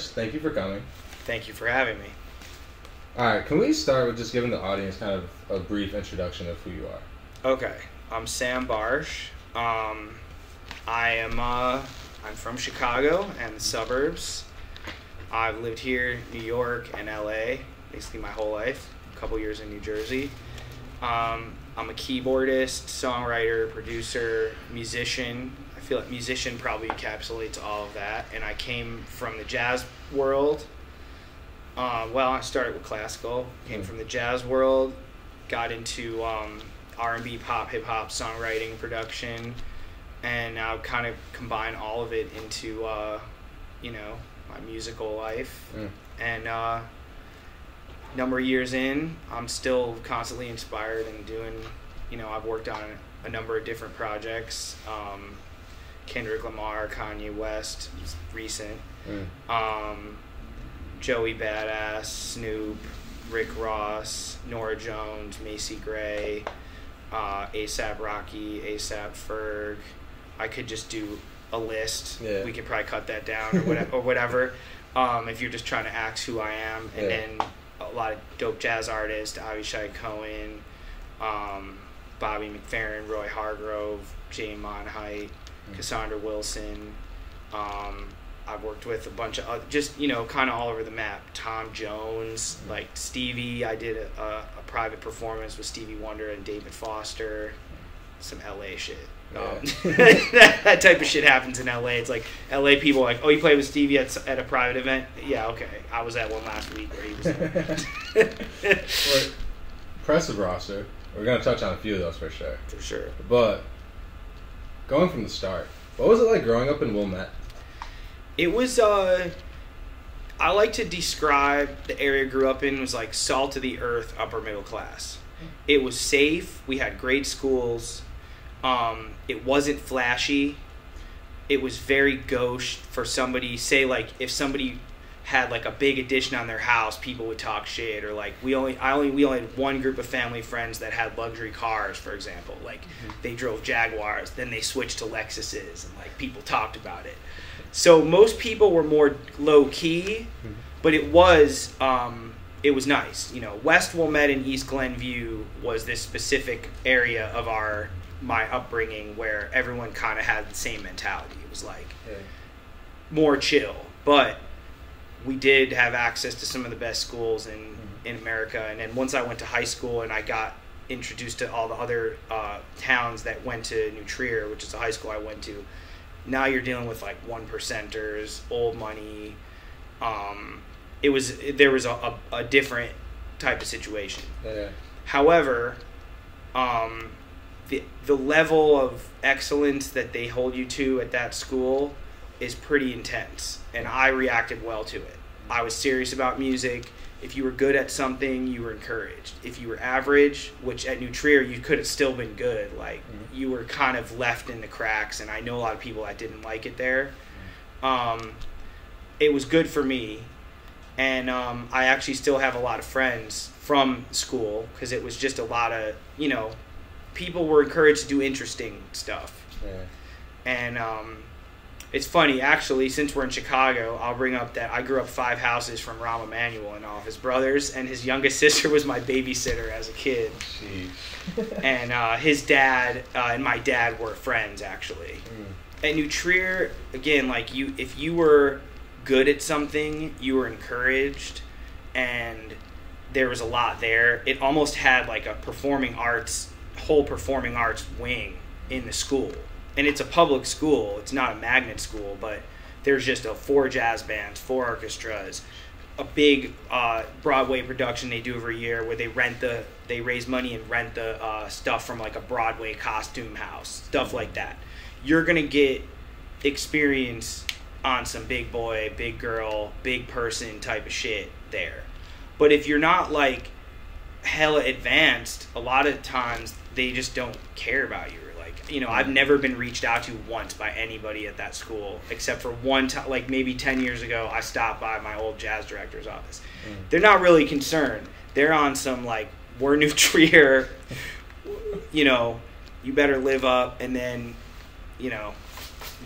first, thank you for coming. Thank you for having me. All right, can we start with just giving the audience kind of a brief introduction of who you are? Okay, I'm Sam Barsh. Um, I am uh, I'm from Chicago and the suburbs. I've lived here, New York and LA, basically my whole life. A couple years in New Jersey. Um, I'm a keyboardist, songwriter, producer, musician. I feel like musician probably encapsulates all of that. And I came from the jazz world. Uh, well, I started with classical. Came Mm. from the jazz world. Got into um, R&B, pop, hip hop, songwriting, production, and now kind of combine all of it into, uh, you know, my musical life. Mm. And uh, number of years in, I'm still constantly inspired and doing. You know, I've worked on a number of different projects. Um, Kendrick Lamar, Kanye West, recent. Mm. Um, Joey Badass, Snoop, Rick Ross, Norah Jones, Macy Gray, uh, ASAP Rocky, ASAP Ferg. I could just do a list. Yeah. We could probably cut that down or whatever. or whatever. Um, if you're just trying to ask who I am, and Yeah. then a lot of dope jazz artists, Avishai Cohen, um, Bobby McFerrin, Roy Hargrove, Jane Monheit. Cassandra Wilson. Um, I've worked with a bunch of other, just you know, kind of all over the map. Tom Jones, like Stevie. I did a, a, a private performance with Stevie Wonder and David Foster. Some LA shit. Um, that, that type of shit happens in LA. It's like LA people are like, oh, you played with Stevie at, at a private event? Yeah, okay. I was at one last week where he was there. Impressive roster. We're gonna touch on a few of those for sure. For sure. But going from the start, what was it like growing up in Wilmette? It was uh I like to describe the area I grew up in was like salt of the earth upper middle class. It was safe, we had great schools. Um it wasn't flashy. It was very gauche for somebody say like if somebody had like a big addition on their house, people would talk shit or like we only I only we only had one group of family friends that had luxury cars, for example. Like they drove Jaguars, then they switched to Lexuses and like people talked about it. So most people were more low key, but it was um, it was nice. You know, West Wilmette and East Glenview was this specific area of our my upbringing where everyone kind of had the same mentality. It was like more chill, but we did have access to some of the best schools in in America. And then once I went to high school and I got introduced to all the other uh, towns that went to New Trier, which is the high school I went to. Now you're dealing with like one percenters, old money. Um, it was there was a, a, a different type of situation. Yeah. However, um, the the level of excellence that they hold you to at that school is pretty intense, and I reacted well to it. I was serious about music. If you were good at something, you were encouraged. If you were average, which at New Trier you could have still been good, like Mhm. you were kind of left in the cracks. And I know a lot of people that didn't like it there. Um, it was good for me, and um, I actually still have a lot of friends from school because it was just a lot of you know, people were encouraged to do interesting stuff. Yeah. And um, it's funny, actually, since we're in Chicago, I'll bring up that I grew up five houses from Rahm Emanuel and all of his brothers, and his youngest sister was my babysitter as a kid. Jeez. And uh, his dad uh, and my dad were friends, actually. Mm. At New Trier, again, like you, if you were good at something, you were encouraged, and there was a lot there. It almost had like a performing arts, whole performing arts wing in the school. And it's a public school, it's not a magnet school, but there's just a four jazz bands, four orchestras, a big uh, Broadway production they do every year where they rent the, they raise money and rent the uh, stuff from like a Broadway costume house, stuff like that. You're gonna get experience on some big boy, big girl, big person type of shit there. But if you're not like hella advanced, a lot of times they just don't care about you. You know, I've never been reached out to once by anybody at that school except for one time, like maybe 10 years ago, I stopped by my old jazz director's office. Mm. They're not really concerned. They're on some like, we're New Trier, you know, you better live up and then, you know,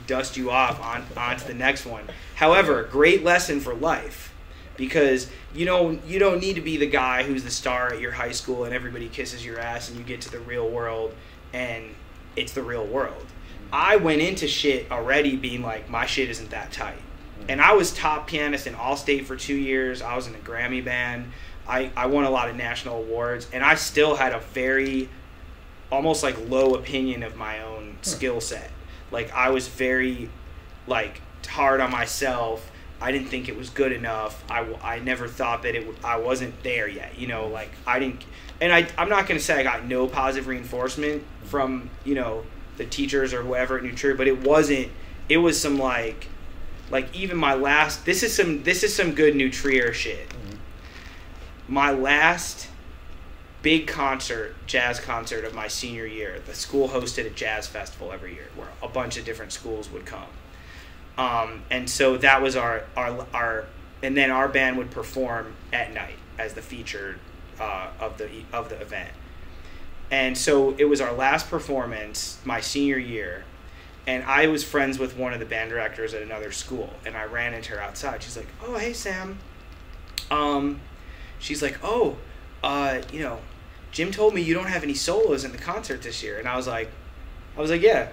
dust you off on onto the next one. However, great lesson for life because you know you don't need to be the guy who's the star at your high school and everybody kisses your ass and you get to the real world and it's the real world. I went into shit already being like my shit isn't that tight. Mm. And I was top pianist in Allstate for 2 years. I was in a Grammy band. I I won a lot of national awards and I still had a very almost like low opinion of my own hmm. skill set. Like I was very like hard on myself. I didn't think it was good enough. I, I never thought that it I wasn't there yet. You know, like I didn't and I I'm not going to say I got no positive reinforcement from, you know, the teachers or whoever at New Trier, but it wasn't it was some like like even my last this is some this is some good New Trier shit. Mm-hmm. My last big concert, jazz concert of my senior year. The school hosted a jazz festival every year where a bunch of different schools would come. Um, and so that was our, our our and then our band would perform at night as the feature uh, of the of the event. And so it was our last performance my senior year, and I was friends with one of the band directors at another school, and I ran into her outside. She's like, "Oh, hey Sam." Um, she's like, "Oh, uh, you know, Jim told me you don't have any solos in the concert this year," and I was like, "I was like, yeah,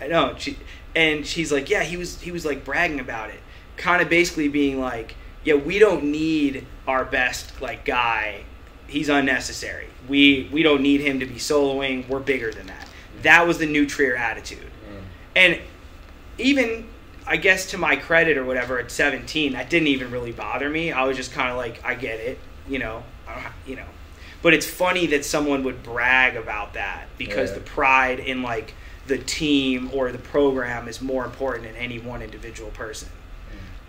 I know." She and she's like, "Yeah, he was he was like bragging about it, kind of basically being like, yeah, we don't need our best like guy. He's unnecessary. We we don't need him to be soloing. We're bigger than that." That was the New Trier attitude, mm. and even I guess to my credit or whatever at 17, that didn't even really bother me. I was just kind of like, I get it, you know, you know. But it's funny that someone would brag about that because Yeah. the pride in like the team or the program is more important than any one individual person.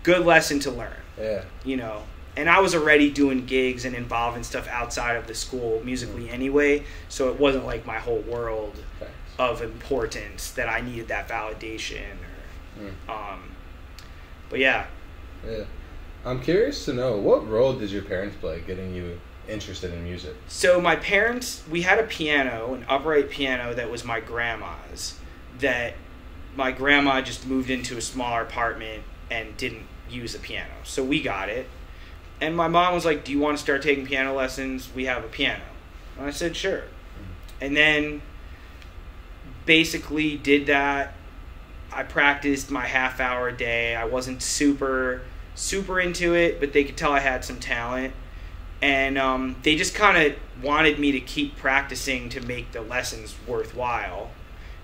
Good lesson to learn, Yeah. you know. And I was already doing gigs and involved in stuff outside of the school musically anyway, so it wasn't like my whole world Thanks. of importance that I needed that validation or Mm. um but yeah Yeah. I'm curious to know what role did your parents play getting you interested in music? so my parents we had a piano an upright piano that was my grandma's that my grandma just moved into a smaller apartment and didn't use the piano. So we got it. And my mom was like do you want to start taking piano lessons? We have a piano. And i said sure. Hmm. And then basically did that. I practiced my half hour a day. I wasn't super super into it but they could tell i had some talent and um, they just kind of wanted me to keep practicing to make the lessons worthwhile.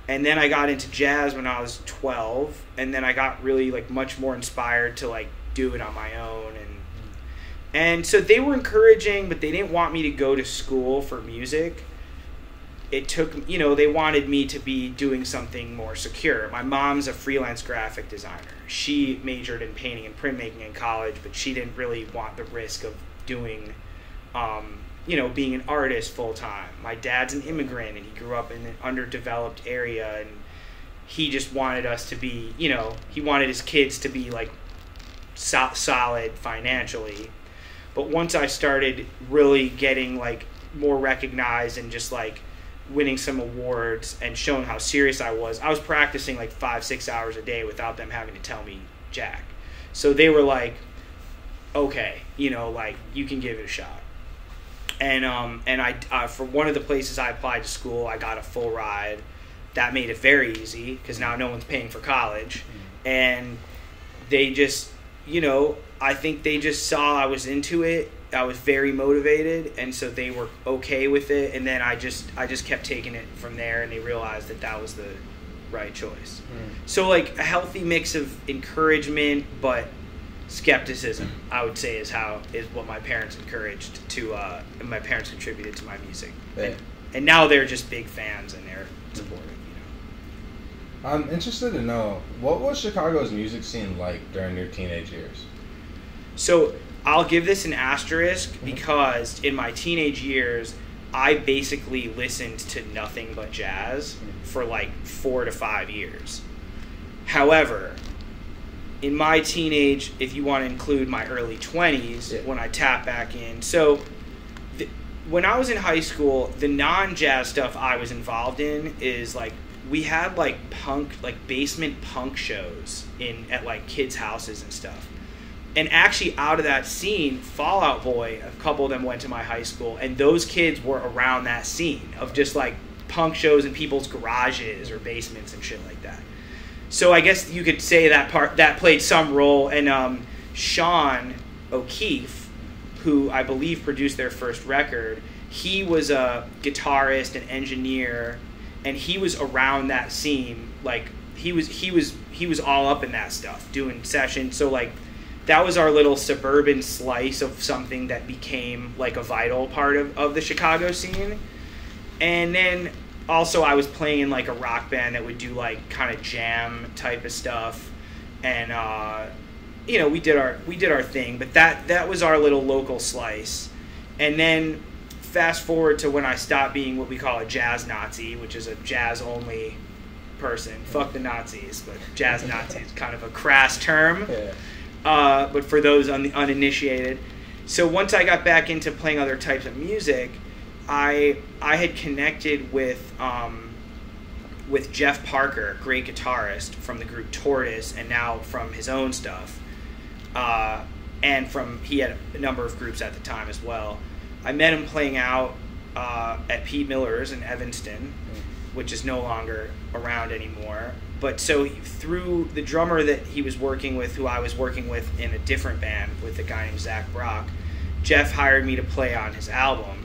And then i got into jazz when i was 12 and then i got really like much more inspired to like do it on my own and and so they were encouraging but they didn't want me to go to school for music. It took you know they wanted me to be doing something more secure. My mom's a freelance graphic designer. She majored in painting and printmaking in college but she didn't really want the risk of doing um, you know being an artist full time my dad's an immigrant and he grew up in an underdeveloped area and he just wanted us to be you know he wanted his kids to be like so- solid financially but once i started really getting like more recognized and just like winning some awards and showing how serious I was. I was practicing like five, six hours a day without them having to tell me jack. So they were like, okay, you know, like you can give it a shot. And um and I uh, for one of the places I applied to school, I got a full ride. That made it very easy because now no one's paying for college, and they just, you know, I think they just saw I was into it. I was very motivated, and so they were okay with it. And then I just, I just kept taking it from there, and they realized that that was the right choice. So like a healthy mix of encouragement, but skepticism. I would say is how is what my parents encouraged to. Uh, my parents contributed to my music, Yeah. and, and now they're just big fans and they're supportive. You know. I'm interested to know what was Chicago's music scene like during your teenage years? So I'll give this an asterisk because in my teenage years, I basically listened to nothing but jazz for like four to five years. However, in my teenage, if you want to include my early 20s, Yeah. when I tap back in, so th- when I was in high school, the non jazz stuff I was involved in is like we had like punk like basement punk shows in at like kids houses and stuff. And actually out of that scene Fall Out Boy a couple of them went to my high school and those kids were around that scene of just like punk shows in people's garages or basements and shit like that so i guess you could say that part that played some role and um, sean o'keefe who i believe produced their first record. He was a guitarist and engineer and he was around that scene like he was he was he was all up in that stuff doing sessions. So like that was our little suburban slice of something that became like a vital part of, of the chicago scene. And then also i was playing in like a rock band that would do like kind of jam type of stuff and uh you know we did our we did our thing but that that was our little local slice and then fast forward to when I stopped being what we call a jazz Nazi, which is a jazz only person. Fuck the Nazis, but jazz Nazi is kind of a crass term. Yeah. Uh, but for those on un- uninitiated, so once I got back into playing other types of music, I I had connected with um, with Jeff Parker, great guitarist from the group Tortoise, and now from his own stuff, uh, and from he had a number of groups at the time as well. I met him playing out uh, at Pete Miller's in Evanston, which is no longer around anymore. But so through the drummer that he was working with, who I was working with in a different band with a guy named Zach Brock, Jeff hired me to play on his album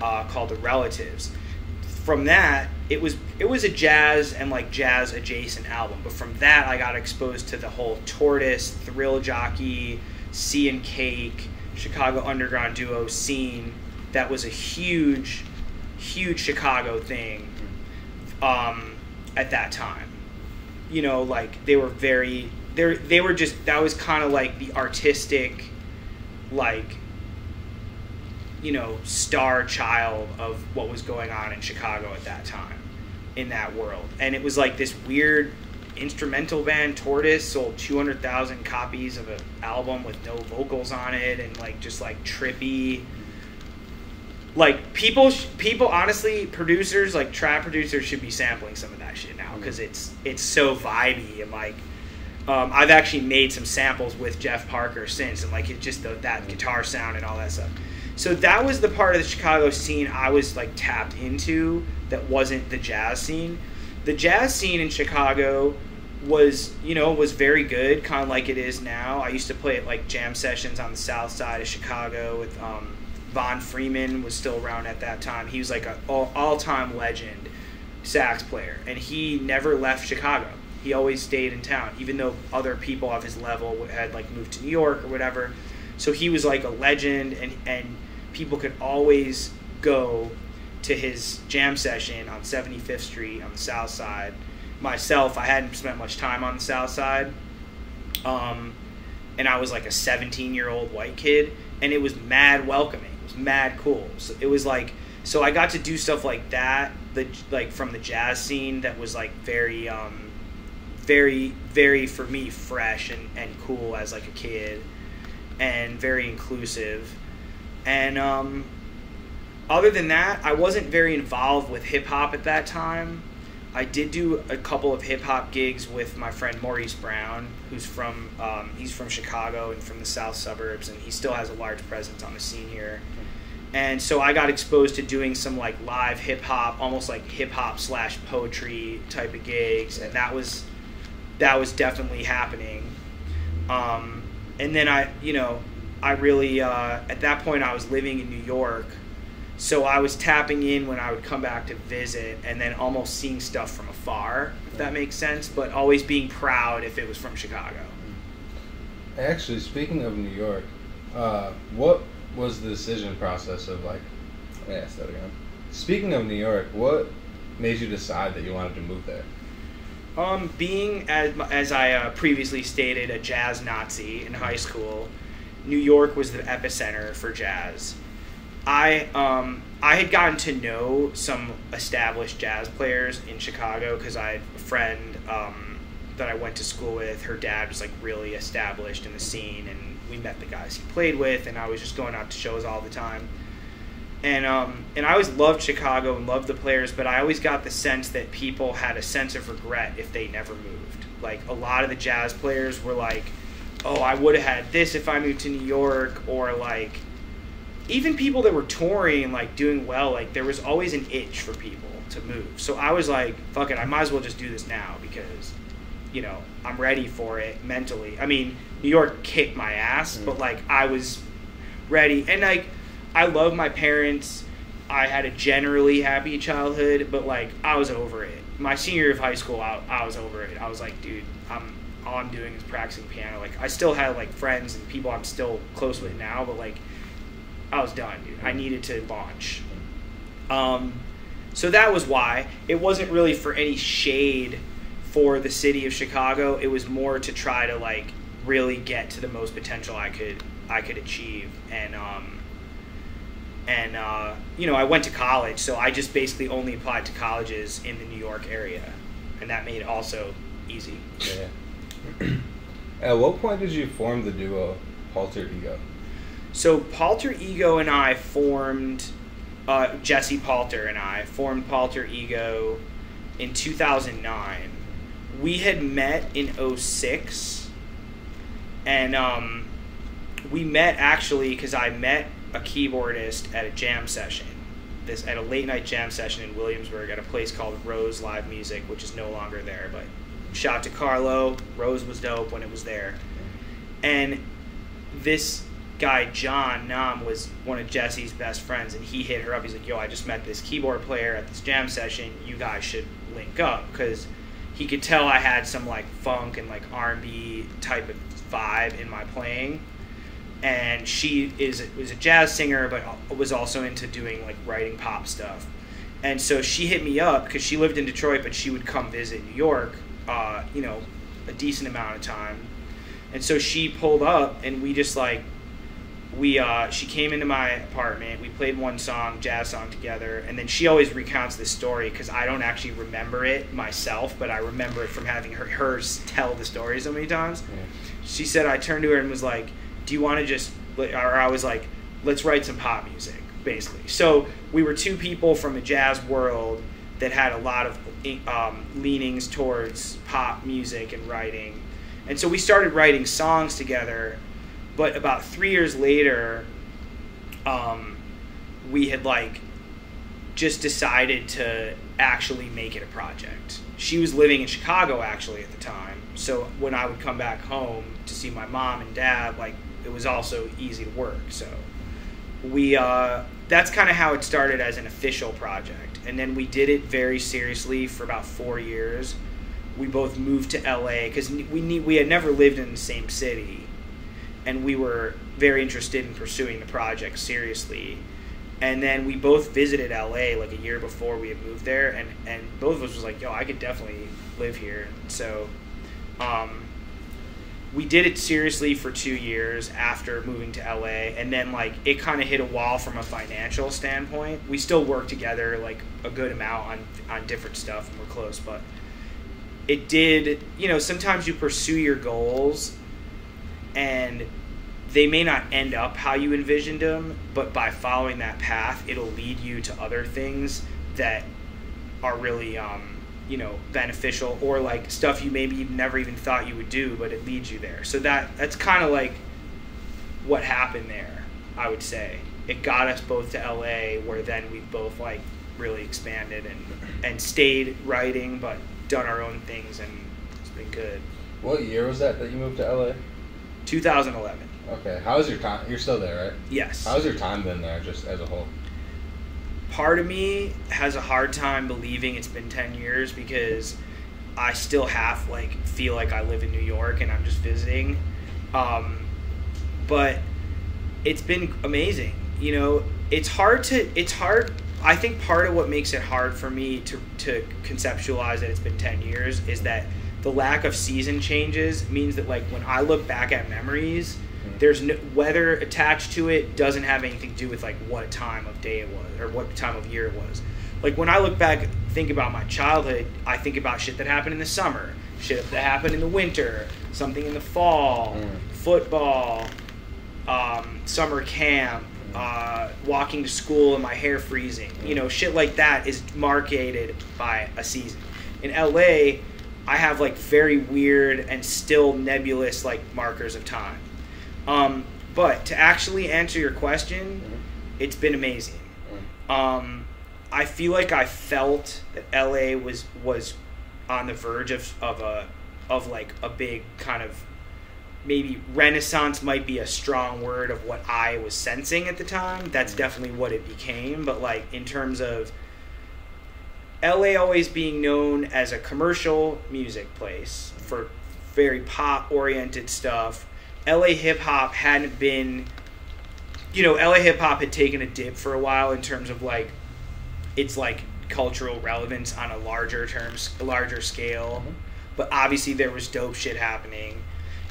uh, called The Relatives. From that, it was it was a jazz and like jazz adjacent album. But from that, I got exposed to the whole Tortoise, Thrill Jockey, Sea and Cake, Chicago underground duo scene. That was a huge, huge Chicago thing um, at that time. You know, like they were very they they were just that was kind of like the artistic, like you know, star child of what was going on in Chicago at that time in that world. And it was like this weird instrumental band Tortoise sold 200,000 copies of an album with no vocals on it and like just like trippy. Like people sh- people honestly producers like trap producers should be sampling some of that shit now because it's it's so vibey and like um, I've actually made some samples with Jeff Parker since and like it just the, that guitar sound and all that stuff so that was the part of the Chicago scene I was like tapped into that wasn't the jazz scene. The jazz scene in Chicago was you know was very good kind of like it is now. I used to play at like jam sessions on the south side of chicago with um, von freeman was still around at that time. He was like an all, all-time legend sax player and he never left chicago. He always stayed in town even though other people of his level had like moved to new york or whatever. So he was like a legend and and people could always go to his jam session on 75th street on the south side myself, I hadn't spent much time on the South Side, um, and I was like a 17 year old white kid, and it was mad welcoming. It was mad cool. So it was like so I got to do stuff like that, the like from the jazz scene that was like very, um, very, very for me fresh and and cool as like a kid, and very inclusive, and um, other than that, I wasn't very involved with hip hop at that time. I did do a couple of hip hop gigs with my friend Maurice Brown, who's from um, he's from Chicago and from the south suburbs, and he still has a large presence on the scene here. And so I got exposed to doing some like live hip hop, almost like hip hop slash poetry type of gigs, and that was that was definitely happening. Um, and then I, you know, I really uh, at that point I was living in New York so I was tapping in when I would come back to visit and then almost seeing stuff from afar, if that makes sense, but always being proud if it was from Chicago. Actually, speaking of New York, uh, what was the decision process of like, let me ask that again. Speaking of New York, what made you decide that you wanted to move there? Um, being as as I uh, previously stated, a jazz Nazi in high school, New York was the epicenter for jazz. I um, I had gotten to know some established jazz players in Chicago because I had a friend um, that I went to school with. Her dad was like really established in the scene, and we met the guys he played with, and I was just going out to shows all the time. and um, and I always loved Chicago and loved the players, but I always got the sense that people had a sense of regret if they never moved. Like a lot of the Jazz players were like, "Oh, I would have had this if I moved to New York," or like even people that were touring and like doing well, like there was always an itch for people to move. So I was like, "Fuck it, I might as well just do this now because." You know, I'm ready for it mentally. I mean, New York kicked my ass, mm. but like I was ready. And like I love my parents. I had a generally happy childhood, but like I was over it. My senior year of high school, I, I was over it. I was like, dude, I'm all I'm doing is practicing piano. Like I still had like friends and people I'm still close with now, but like I was done, dude. I needed to launch. Um, so that was why it wasn't really for any shade for the city of Chicago. It was more to try to like really get to the most potential I could I could achieve and um, and uh, you know I went to college, so I just basically only applied to colleges in the New York area, and that made it also easy. Yeah. At what point did you form the duo Palter Ego? So Palter Ego and I formed uh, Jesse Palter and I formed Palter Ego in 2009. We had met in 06 and um, we met actually because I met a keyboardist at a jam session. This at a late night jam session in Williamsburg at a place called Rose Live Music, which is no longer there. But shout out to Carlo. Rose was dope when it was there, and this guy John Nam was one of Jesse's best friends, and he hit her up. He's like, "Yo, I just met this keyboard player at this jam session. You guys should link up because." He could tell I had some like funk and like R and B type of vibe in my playing, and she is was a jazz singer, but was also into doing like writing pop stuff. And so she hit me up because she lived in Detroit, but she would come visit New York, uh, you know, a decent amount of time. And so she pulled up, and we just like we uh, she came into my apartment. We played one song, jazz song together, and then she always recounts this story because I don't actually remember it myself, but I remember it from having her hers tell the story so many times. Yeah. She said I turned to her and was like, "Do you want to just?" Or I was like, "Let's write some pop music." Basically, so we were two people from a jazz world that had a lot of um, leanings towards pop music and writing, and so we started writing songs together but about three years later, um, we had like just decided to actually make it a project. She was living in Chicago actually at the time, so when I would come back home to see my mom and dad, like it was also easy to work. So we uh, that's kind of how it started as an official project, and then we did it very seriously for about four years. We both moved to LA because we we had never lived in the same city and we were very interested in pursuing the project seriously. And then we both visited LA like a year before we had moved there, and, and both of us was like, "Yo, I could definitely live here." So, um, we did it seriously for two years after moving to LA, and then like it kind of hit a wall from a financial standpoint. We still work together like a good amount on on different stuff, and we're close, but it did. You know, sometimes you pursue your goals and they may not end up how you envisioned them, but by following that path, it'll lead you to other things that are really, um, you know, beneficial or like stuff you maybe never even thought you would do, but it leads you there. So that that's kind of like what happened there. I would say it got us both to LA, where then we both like really expanded and and stayed writing, but done our own things, and it's been good. What year was that that you moved to LA? 2011. Okay. How's your time? You're still there, right? Yes. How's your time been there, just as a whole? Part of me has a hard time believing it's been 10 years because I still half like feel like I live in New York and I'm just visiting. Um, but it's been amazing. You know, it's hard to it's hard I think part of what makes it hard for me to to conceptualize that it's been 10 years is that the lack of season changes means that like when I look back at memories. There's no weather attached to it doesn't have anything to do with like what time of day it was or what time of year it was. Like when I look back, think about my childhood, I think about shit that happened in the summer, shit that happened in the winter, something in the fall, mm. football, um, summer camp, uh, walking to school and my hair freezing. You know, shit like that is marketed by a season. In LA, I have like very weird and still nebulous like markers of time. Um, but to actually answer your question, it's been amazing. Um, I feel like I felt that LA was was on the verge of, of a of like a big kind of maybe renaissance might be a strong word of what I was sensing at the time. That's definitely what it became. But like in terms of LA always being known as a commercial music place for very pop oriented stuff. LA hip hop hadn't been you know, LA hip hop had taken a dip for a while in terms of like its like cultural relevance on a larger terms a larger scale. Mm-hmm. But obviously there was dope shit happening.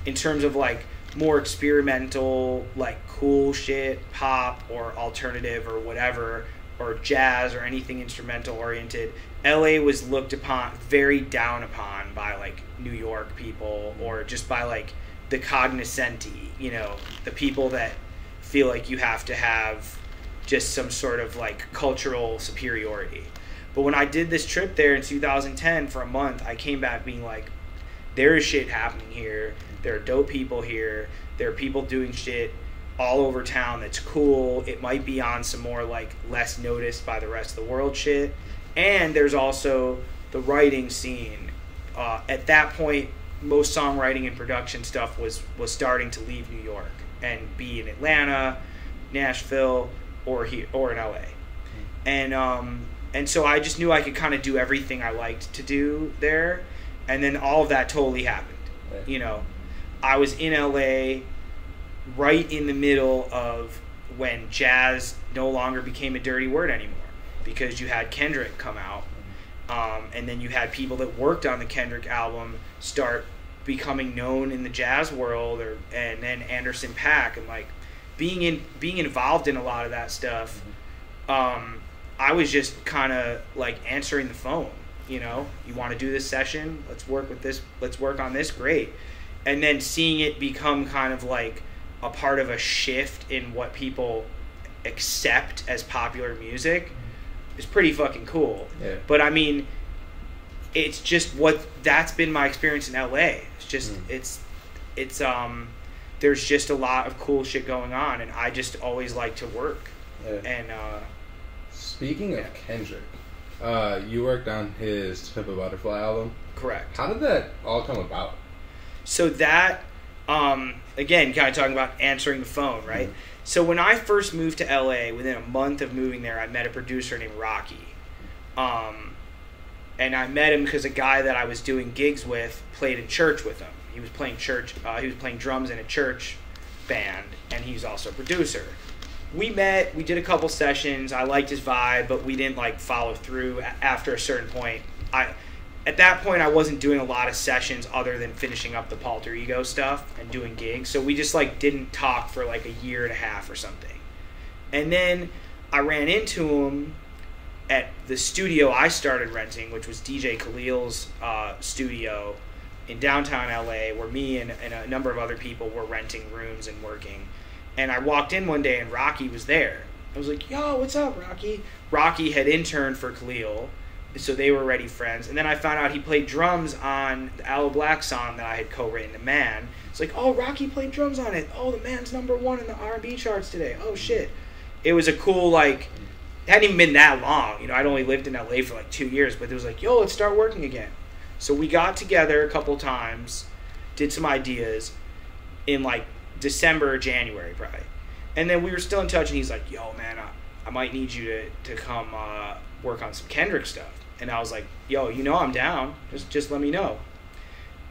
In terms of like more experimental, like cool shit, pop or alternative or whatever, or jazz or anything instrumental oriented, LA was looked upon very down upon by like New York people or just by like the cognoscenti, you know, the people that feel like you have to have just some sort of like cultural superiority. But when I did this trip there in 2010 for a month, I came back being like, there is shit happening here. There are dope people here. There are people doing shit all over town that's cool. It might be on some more like less noticed by the rest of the world shit. And there's also the writing scene. Uh, at that point, most songwriting and production stuff was was starting to leave New York and be in Atlanta, Nashville, or here or in LA. And um, and so I just knew I could kind of do everything I liked to do there, and then all of that totally happened. Right. You know, I was in LA, right in the middle of when jazz no longer became a dirty word anymore, because you had Kendrick come out, um, and then you had people that worked on the Kendrick album start becoming known in the jazz world, or and then Anderson Paak and like being in being involved in a lot of that stuff. Um, I was just kind of like answering the phone. You know, you want to do this session? Let's work with this. Let's work on this. Great. And then seeing it become kind of like a part of a shift in what people accept as popular music is pretty fucking cool. Yeah. But I mean, it's just what that's been my experience in LA. It's just Mm. it's it's um there's just a lot of cool shit going on and I just always like to work. Yeah. And uh Speaking of Yeah. Kendrick, uh, you worked on his a Butterfly album. correct. How did that all come about? So that, um, again, kind of talking about answering the phone, right? Mhm. So when I first moved to LA, within a month of moving there, I met a producer named Rocky. Um, and I met him because a guy that I was doing gigs with played in church with him. He was playing church. Uh, he was playing drums in a church band, and he's also a producer. We met. We did a couple sessions. I liked his vibe, but we didn't like follow through after a certain point. I at that point I wasn't doing a lot of sessions other than finishing up the Palter Ego stuff and doing gigs. So we just like didn't talk for like a year and a half or something. And then I ran into him at the studio I started renting, which was DJ Khalil's uh, studio in downtown LA, where me and, and a number of other people were renting rooms and working. And I walked in one day and Rocky was there. I was like, "Yo, what's up, Rocky?" Rocky had interned for Khalil, so they were already friends. And then I found out he played drums on the Aloe Blacc song that I had co-written, "The Man." It's like, "Oh, Rocky played drums on it. Oh, the man's number one in the R&B charts today. Oh shit!" It was a cool like. It hadn't even been that long, you know. I'd only lived in LA for like two years, but it was like, "Yo, let's start working again." So we got together a couple times, did some ideas in like December January probably. And then we were still in touch and he's like, "Yo, man, I, I might need you to, to come uh, work on some Kendrick stuff." And I was like, "Yo, you know I'm down. Just just let me know."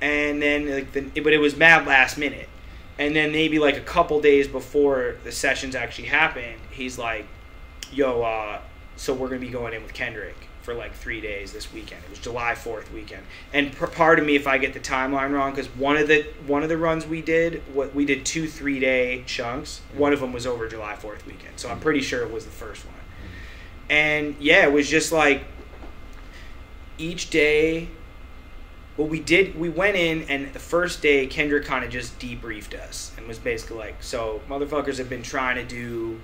And then like the, but it was mad last minute. And then maybe like a couple days before the sessions actually happened, he's like, "Yo, uh, so we're gonna be going in with Kendrick for like three days this weekend. It was July Fourth weekend, and p- pardon me if I get the timeline wrong because one of the one of the runs we did, what we did two three day chunks. One of them was over July Fourth weekend, so I'm pretty sure it was the first one. And yeah, it was just like each day. Well, we did. We went in, and the first day, Kendrick kind of just debriefed us and was basically like, "So, motherfuckers have been trying to do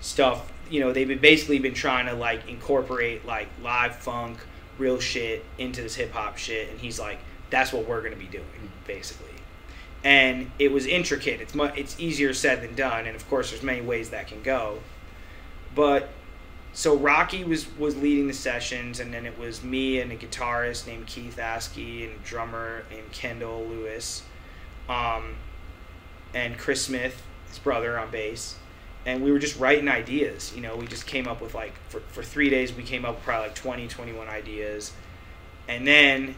stuff. You know, they've basically been trying to like incorporate like live funk, real shit into this hip hop shit, and he's like, that's what we're gonna be doing, basically. And it was intricate. It's much, it's easier said than done, and of course, there's many ways that can go. But so Rocky was was leading the sessions, and then it was me and a guitarist named Keith Askey and a drummer named Kendall Lewis, um, and Chris Smith, his brother, on bass. And we were just writing ideas. You know, we just came up with like for, for three days we came up with probably like 20, 21 ideas, and then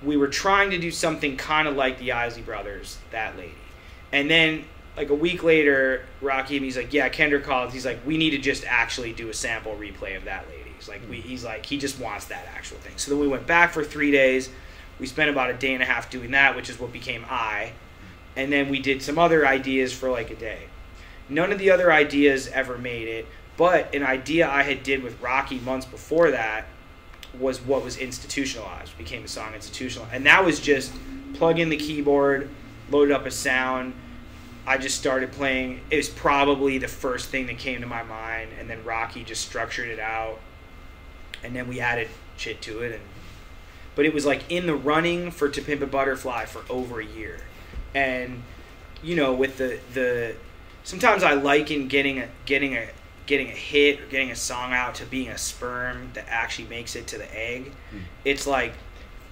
we were trying to do something kind of like the Isley Brothers, that lady, and then like a week later, Rocky and he's like, yeah, Kendrick called. He's like, we need to just actually do a sample replay of that lady. He's like, we, he's like, he just wants that actual thing. So then we went back for three days. We spent about a day and a half doing that, which is what became I. And then we did some other ideas for like a day. None of the other ideas ever made it, but an idea I had did with Rocky months before that was what was institutionalized, became the song institutional. And that was just plug in the keyboard, load up a sound, I just started playing. It was probably the first thing that came to my mind, and then Rocky just structured it out, and then we added shit to it, and but it was like in the running for To Pimp a Butterfly for over a year, and you know with the the sometimes I liken getting a getting a getting a hit or getting a song out to being a sperm that actually makes it to the egg. Mm. It's like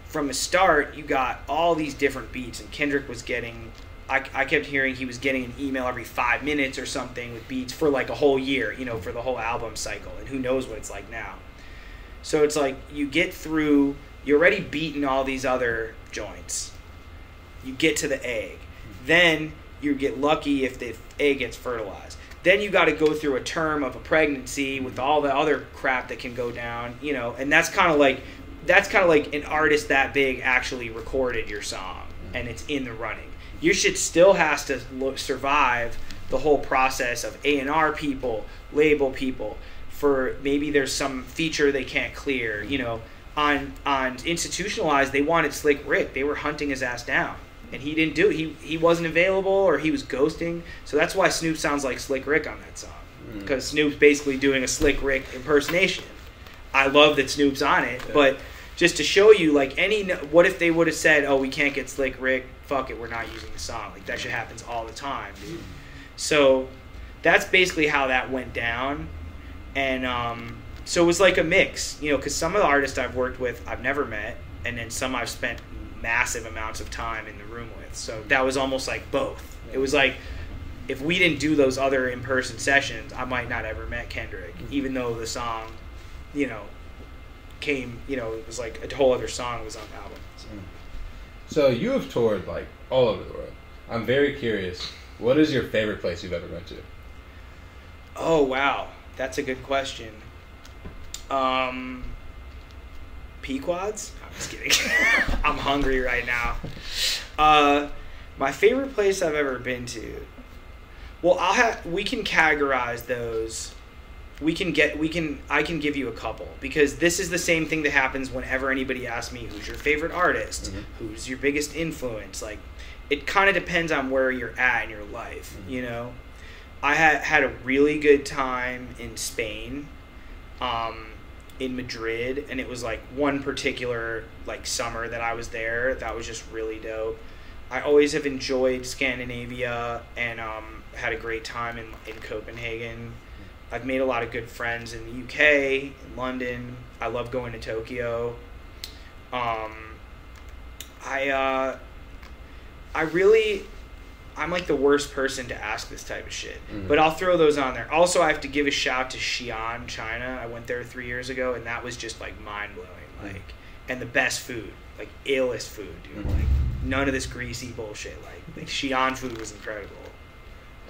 from the start you got all these different beats, and Kendrick was getting I, I kept hearing he was getting an email every five minutes or something with beats for like a whole year, you know, for the whole album cycle. And who knows what it's like now. So it's like you get through, you're already beating all these other joints. You get to the egg. Then you get lucky if the egg gets fertilized. Then you got to go through a term of a pregnancy with all the other crap that can go down, you know, and that's kind of like that's kind of like an artist that big actually recorded your song and it's in the running your shit still has to look, survive the whole process of A&R people, label people for maybe there's some feature they can't clear, you know, on on institutionalized they wanted Slick Rick. They were hunting his ass down. And he didn't do it. He he wasn't available or he was ghosting. So that's why Snoop sounds like Slick Rick on that song. Because mm. Snoop's basically doing a Slick Rick impersonation. I love that Snoop's on it, yeah. but just to show you like any what if they would have said, "Oh, we can't get Slick Rick fuck it, we're not using the song. Like that shit happens all the time, dude. So that's basically how that went down, and um, so it was like a mix, you know, because some of the artists I've worked with I've never met, and then some I've spent massive amounts of time in the room with. So that was almost like both. It was like if we didn't do those other in person sessions, I might not ever met Kendrick, mm-hmm. even though the song, you know, came, you know, it was like a whole other song was on the album. So. So you have toured like all over the world. I'm very curious. What is your favorite place you've ever been to? Oh wow, that's a good question. Um, Pequods? I'm just kidding. I'm hungry right now. Uh, my favorite place I've ever been to. Well, I'll have. We can categorize those we can get we can I can give you a couple because this is the same thing that happens whenever anybody asks me who's your favorite artist, mm-hmm. who's your biggest influence. Like it kind of depends on where you're at in your life, mm-hmm. you know. I had had a really good time in Spain, um, in Madrid, and it was like one particular like summer that I was there that was just really dope. I always have enjoyed Scandinavia and um, had a great time in in Copenhagen I've made a lot of good friends in the UK, in London. I love going to Tokyo. Um, I uh, I really I'm like the worst person to ask this type of shit. Mm-hmm. But I'll throw those on there. Also, I have to give a shout to Xi'an, China. I went there three years ago, and that was just like mind blowing. Mm-hmm. Like, and the best food, like illest food, dude. Mm-hmm. Like none of this greasy bullshit. Like, like Xi'an food was incredible.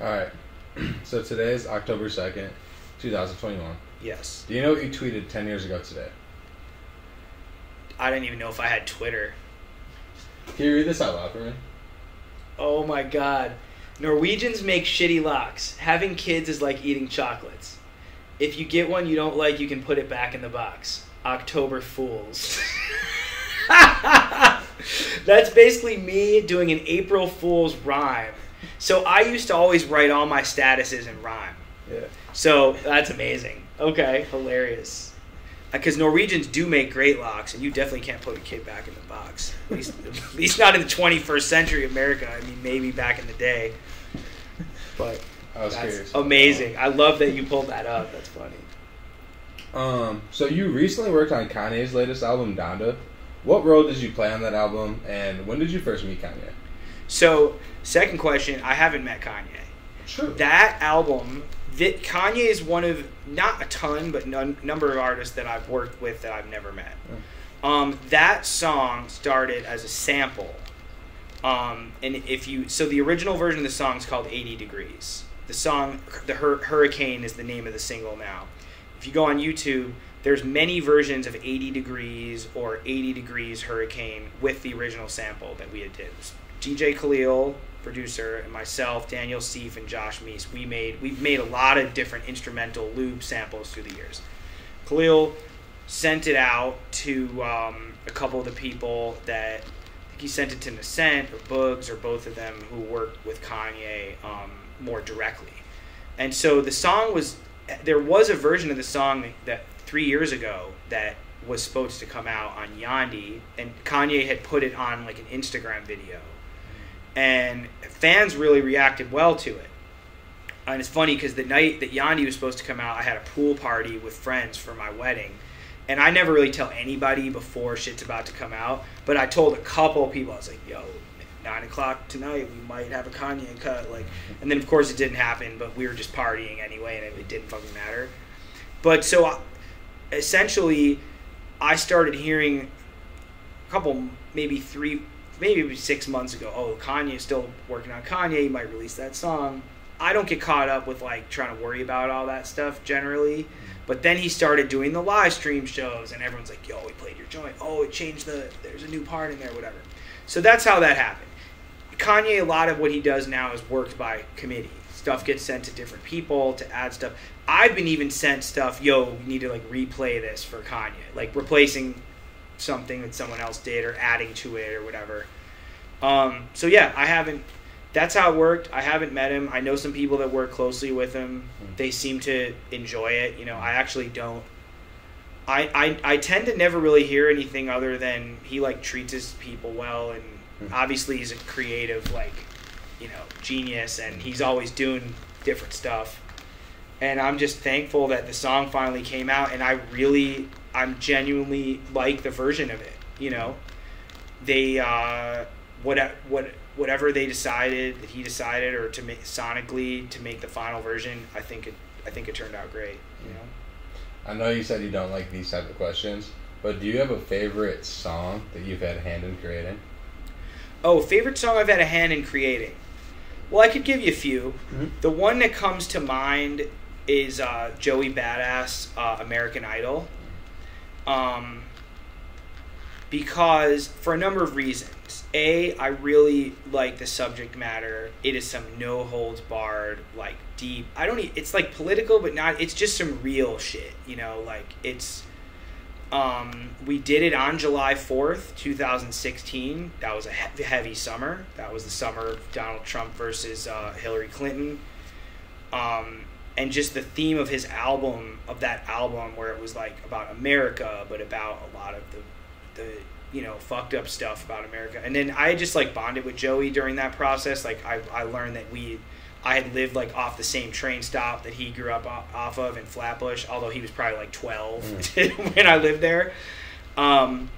All right. so today is October second. 2021. Yes. Do you know what you tweeted 10 years ago today? I didn't even know if I had Twitter. Can you read this out loud for me? Oh my god. Norwegians make shitty locks. Having kids is like eating chocolates. If you get one you don't like, you can put it back in the box. October Fools. That's basically me doing an April Fool's rhyme. So I used to always write all my statuses in rhyme. Yeah. So that's amazing. Okay, hilarious. Because Norwegians do make great locks, and you definitely can't put a kid back in the box. At least, at least not in the 21st century America. I mean, maybe back in the day. But I was that's curious. amazing. I love that you pulled that up. That's funny. Um, so you recently worked on Kanye's latest album, Donda. What role did you play on that album, and when did you first meet Kanye? So, second question, I haven't met Kanye. Sure. That album, that Kanye is one of not a ton, but none, number of artists that I've worked with that I've never met. Um, that song started as a sample, um, and if you so the original version of the song is called 80 Degrees. The song, the Hur- Hurricane, is the name of the single now. If you go on YouTube, there's many versions of 80 Degrees or 80 Degrees Hurricane with the original sample that we had did. DJ Khalil, producer, and myself, Daniel Seeff, and Josh Mease. We made we've made a lot of different instrumental loop samples through the years. Khalil sent it out to um, a couple of the people that I think he sent it to Nascent or Boogz or both of them who worked with Kanye um, more directly. And so the song was there was a version of the song that three years ago that was supposed to come out on Yandhi, and Kanye had put it on like an Instagram video, and fans really reacted well to it. And it's funny because the night that Yandhi was supposed to come out, I had a pool party with friends for my wedding. And I never really tell anybody before shit's about to come out. But I told a couple people, I was like, yo, nine o'clock tonight, we might have a Kanye cut. Like, and then of course it didn't happen, but we were just partying anyway, and it, it didn't fucking matter. But so I, essentially, I started hearing a couple, maybe three, maybe six months ago. Oh, Kanye's still working on Kanye. He might release that song. I don't get caught up with like trying to worry about all that stuff generally. But then he started doing the live stream shows, and everyone's like, "Yo, we played your joint. Oh, it changed the. There's a new part in there, whatever." So that's how that happened. Kanye, a lot of what he does now is worked by committee. Stuff gets sent to different people to add stuff. I've been even sent stuff. Yo, we need to like replay this for Kanye, like replacing something that someone else did or adding to it or whatever. Um, so yeah, I haven't. That's how it worked. I haven't met him. I know some people that work closely with him. They seem to enjoy it. You know, I actually don't. I, I, I tend to never really hear anything other than he like treats his people well and obviously he's a creative like you know genius and he's always doing different stuff and i'm just thankful that the song finally came out and i really i'm genuinely like the version of it you know they uh what what whatever they decided that he decided or to make sonically to make the final version i think it i think it turned out great you know I know you said you don't like these type of questions, but do you have a favorite song that you've had a hand in creating? Oh, favorite song I've had a hand in creating. Well, I could give you a few. Mhm. The one that comes to mind is uh, Joey Badass, uh, American Idol. Um, because for a number of reasons. A, I really like the subject matter. It is some no holds barred, like deep. I don't. It's like political, but not. It's just some real shit. You know, like it's. Um, we did it on July 4th, 2016. That was a he- heavy summer. That was the summer of Donald Trump versus uh, Hillary Clinton. Um, and just the theme of his album, of that album, where it was like about America, but about a lot of the, the you know, fucked up stuff about America. And then I just like bonded with Joey during that process. Like I, I learned that we, I had lived like off the same train stop that he grew up off of in Flatbush, although he was probably like 12 when I lived there. Um,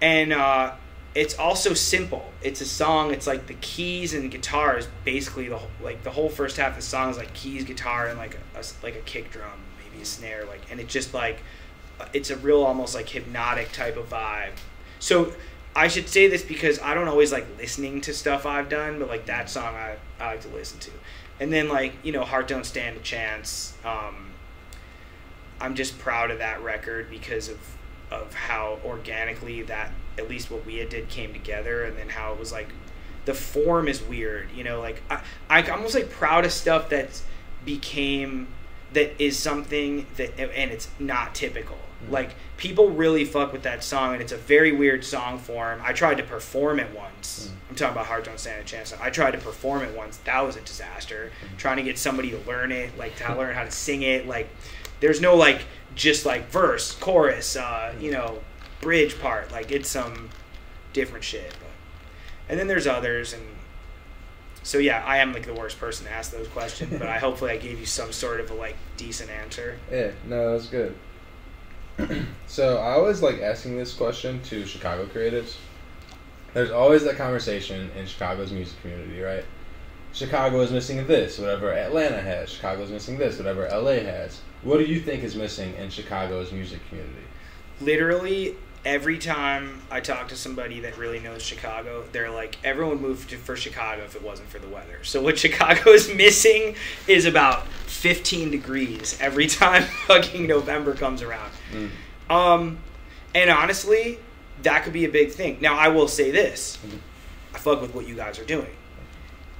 and uh, it's also simple. It's a song. It's like the keys and guitar is basically the whole, like the whole first half of the song is like keys, guitar, and like a, a like a kick drum, maybe a snare, like and it just like it's a real almost like hypnotic type of vibe. So I should say this because I don't always like listening to stuff I've done, but like that song I, I like to listen to. And then like, you know, Heart Don't Stand a Chance. Um, I'm just proud of that record because of of how organically that at least what we had did came together and then how it was like the form is weird, you know, like I I I'm almost like proud of stuff that became that is something that and it's not typical. Mhm. Like people really fuck with that song and it's a very weird song form. I tried to perform it once. Mhm. I'm talking about Heart Don't Stand a Chance. I tried to perform it once. That was a disaster. Trying to get somebody to learn it, like to learn how to sing it. Like there's no like just like verse, chorus, uh, you know, bridge part. Like it's some different shit. But and then there's others and so yeah, I am like the worst person to ask those questions, but I hopefully I gave you some sort of a like decent answer. Yeah, no, that's good. so I always like asking this question to Chicago creatives. There's always that conversation in Chicago's music community, right? Chicago is missing this, whatever Atlanta has. Chicago is missing this, whatever LA has. What do you think is missing in Chicago's music community? Literally every time I talk to somebody that really knows Chicago, they're like, everyone moved to, for Chicago if it wasn't for the weather. So what Chicago is missing is about 15 degrees every time fucking November comes around. Mm. Um, and honestly, that could be a big thing. Now, I will say this: Mhm. I fuck with what you guys are doing.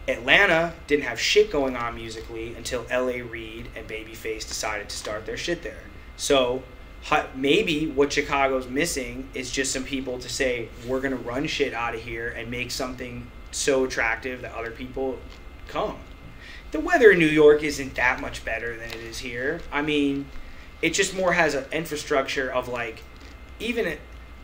Atlanta didn't have shit going on musically until L.A. Reid and Babyface decided to start their shit there. So maybe what Chicago's missing is just some people to say we're gonna run shit out of here and make something so attractive that other people come. The weather in New York isn't that much better than it is here. I mean, it just more has an infrastructure of like even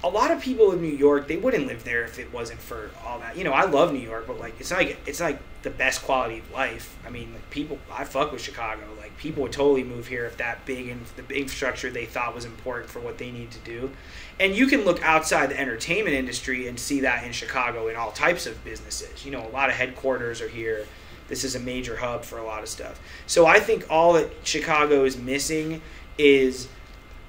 a, lot of people in New York they wouldn't live there if it wasn't for all that. You know, I love New York, but like it's like it's like the best quality of life. I mean, like people I fuck with Chicago. Like people would totally move here if that big and the big infrastructure they thought was important for what they need to do. And you can look outside the entertainment industry and see that in Chicago in all types of businesses. You know, a lot of headquarters are here. This is a major hub for a lot of stuff. So I think all that Chicago is missing is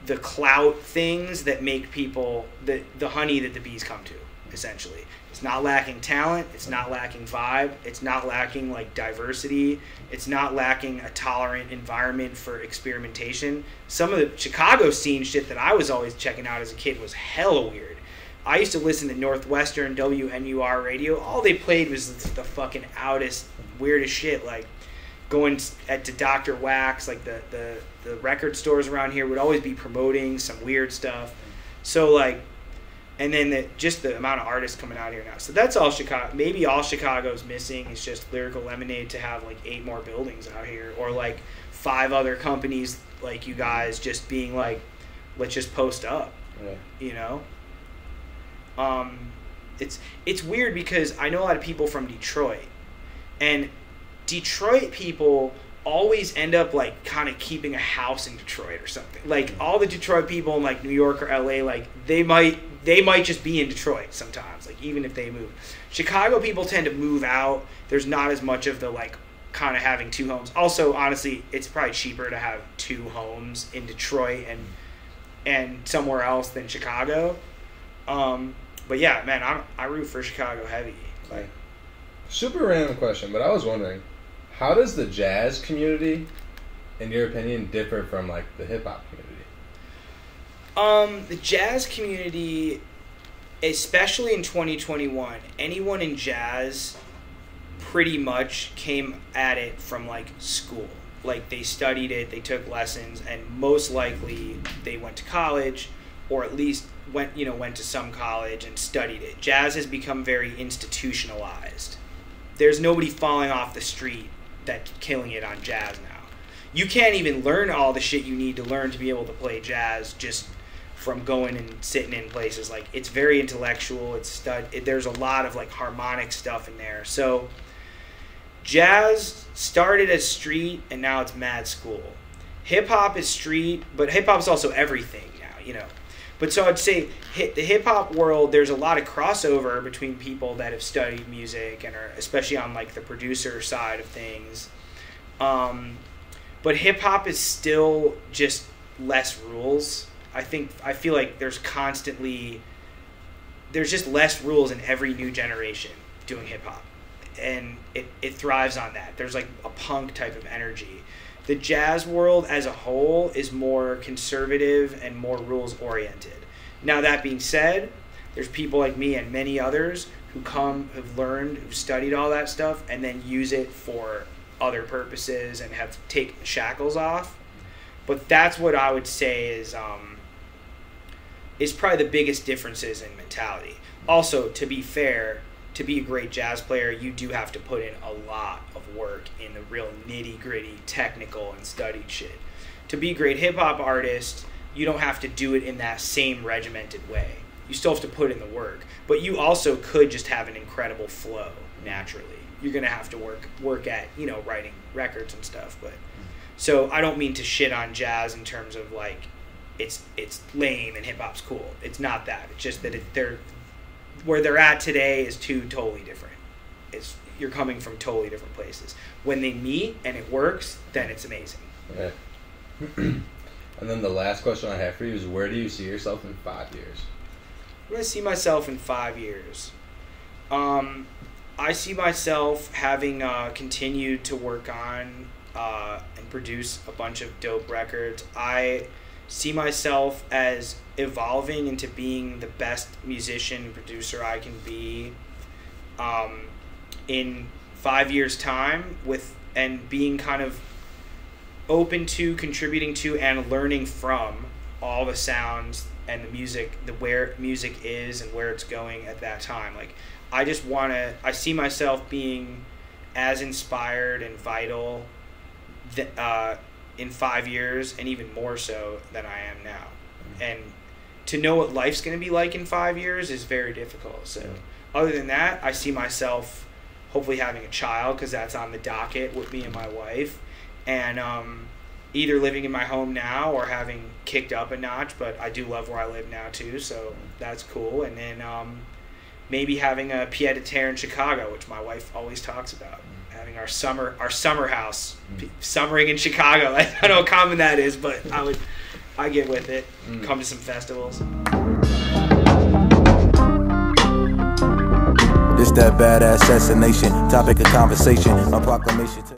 the clout things that make people the the honey that the bees come to essentially. It's not lacking talent it's not lacking vibe it's not lacking like diversity it's not lacking a tolerant environment for experimentation. Some of the chicago scene shit that i was always checking out as a kid was hella weird. I used to listen to northwestern wnur radio. All they played was the fucking outest weirdest shit like going at to Dr. Wax, like the, the the record stores around here would always be promoting some weird stuff. So like, and then the, just the amount of artists coming out here now. So that's all Chicago. Maybe all Chicago's missing is just Lyrical Lemonade to have like eight more buildings out here, or like five other companies like you guys just being like, let's just post up Yeah. you know um it's it's weird because i know a lot of people from detroit and detroit people always end up like kind of keeping a house in detroit or something. Like all the detroit people in like new york or la like they might they might just be in detroit sometimes like even if they move. Chicago people tend to move out. There's not as much of the like kind of having two homes. Also honestly it's probably cheaper to have two homes in detroit and and somewhere else than Chicago. Um, but yeah, man, I I root for Chicago heavy. Like, Super random question, but I was wondering, how does the jazz community, in your opinion, differ from like the hip hop community? um, the jazz community, especially in 2021, anyone in jazz, pretty much came at it from like school. Like they studied it, they took lessons, and most likely they went to college, or at least went you know went to some college and studied it. Jazz has become very institutionalized. There's nobody falling off the street that's killing it on jazz now. You can't even learn all the shit you need to learn to be able to play jazz just from going and sitting in places. Like it's very intellectual it's stud it, there's a lot of like harmonic stuff in there. So jazz started as street and now it's mad school. Hip hop is street but hip hop's also everything now you know but so I'd say hit, the hip hop world, there's a lot of crossover between people that have studied music and are especially on like the producer side of things. Um, but hip hop is still just less rules. I think I feel like there's constantly there's just less rules in every new generation doing hip hop, and it it thrives on that. There's like a punk type of energy the jazz world as a whole is more conservative and more rules oriented. Now that being said, there's people like me and many others who come, who've learned, who've studied all that stuff, and then use it for other purposes and have taken the shackles off. But that's what I would say is um, is probably the biggest differences in mentality. Also, to be fair, to be a great jazz player, you do have to put in a lot of work in the real nitty gritty, technical, and studied shit. To be a great hip hop artist, you don't have to do it in that same regimented way. You still have to put in the work, but you also could just have an incredible flow naturally. You're gonna have to work work at you know writing records and stuff, but so I don't mean to shit on jazz in terms of like it's it's lame and hip hop's cool. It's not that. It's just that it, they're where they're at today is two totally different. It's you're coming from totally different places. When they meet and it works, then it's amazing. Yeah. and then the last question I have for you is where do you see yourself in five years? Where do I see myself in five years? Um, I see myself having uh, continued to work on uh, and produce a bunch of dope records. I see myself as evolving into being the best musician producer I can be um, in five years time with and being kind of open to contributing to and learning from all the sounds and the music the where music is and where it's going at that time. Like i just want to i see myself being as inspired and vital th- uh, in five years and even more so than i am now and to know what life's going to be like in five years is very difficult so other than that i see myself hopefully having a child because that's on the docket with me and my wife and um, either living in my home now or having kicked up a notch. But I do love where I live now too, so that's cool. And then um, maybe having a pied a terre in Chicago, which my wife always talks about. Having our summer our summer house, p- summering in Chicago. I don't know how common that is, but I would I get with it. Mm. Come to some festivals. This that badass assassination, topic of conversation, a proclamation. To-